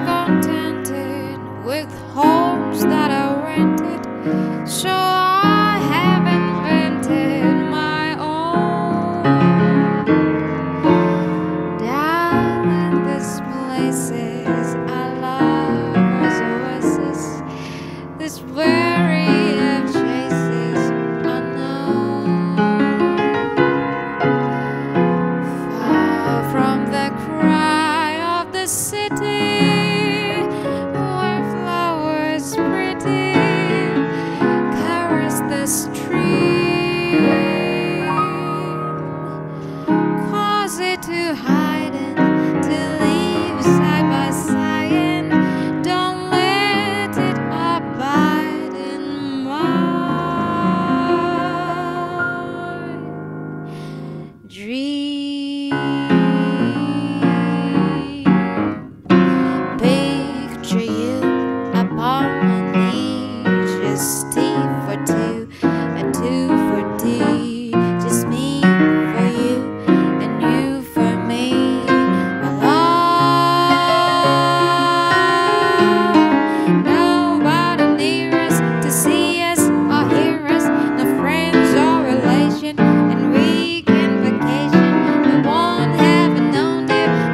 discontented with homes that I rented. So I have invented my own. Down in this place dreams.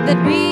that we